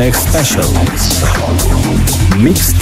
Tech Special. Mixed